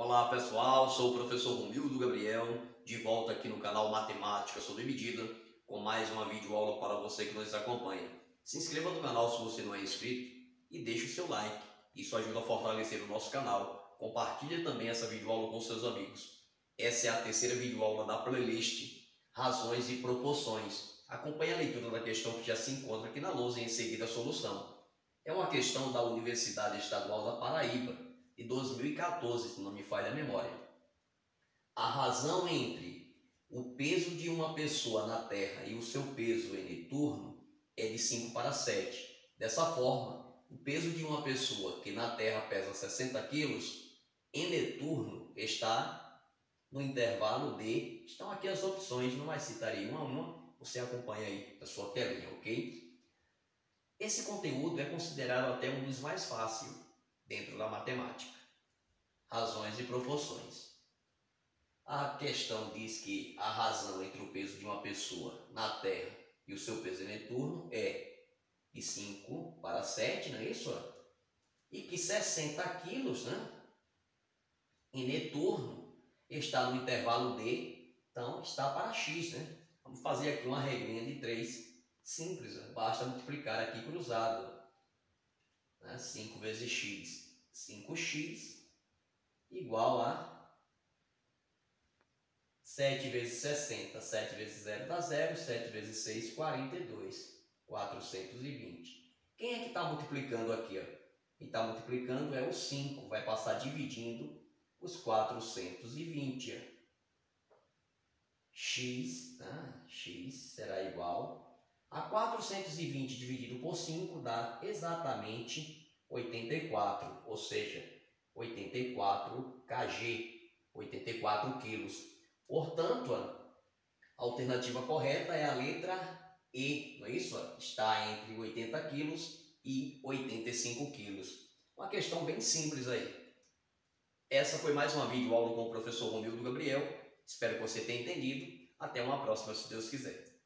Olá pessoal, sou o professor Romildo Gabriel, de volta aqui no canal Matemática sob Medida, com mais uma videoaula para você que nos acompanha. Se inscreva no canal se você não é inscrito e deixe o seu like, isso ajuda a fortalecer o nosso canal. Compartilhe também essa videoaula com seus amigos. Essa é a terceira videoaula da playlist Razões e Proporções. Acompanhe a leitura da questão que já se encontra aqui na lousa e em seguida a solução. É uma questão da Universidade Estadual da Paraíba, de 2014, se não me falha a memória. A razão entre o peso de uma pessoa na Terra e o seu peso em Netuno é de 5 para 7. Dessa forma, o peso de uma pessoa que na Terra pesa 60 quilos, em Netuno está no intervalo de. Estão aqui as opções, não vai citarei uma a uma, você acompanha aí na sua telinha, ok? Esse conteúdo é considerado até um dos mais fáceis dentro da matemática. Razões e proporções. A questão diz que a razão entre o peso de uma pessoa na Terra e o seu peso em Netuno é de 5 para 7, não é isso? E que 60 quilos, né? Em Netuno está no intervalo D, então está para X, né? Vamos fazer aqui uma regrinha de 3 simples, né? basta multiplicar aqui cruzado né? 5 vezes x, 5x igual a 7 vezes 60, 7 vezes 0 dá 0, 7 vezes 6, 42, 420. Quem é que está multiplicando aqui? Ó? Quem está multiplicando é o 5, vai passar dividindo os 420. Ó. X, né? x será igual a 420 dividido por 5 dá exatamente 84, ou seja, 84 kg, 84 quilos. Portanto, a alternativa correta é a letra E, não é isso? Está entre 80 quilos e 85 quilos. Uma questão bem simples aí. Essa foi mais uma videoaula com o professor Romildo Gabriel. Espero que você tenha entendido. Até uma próxima, se Deus quiser.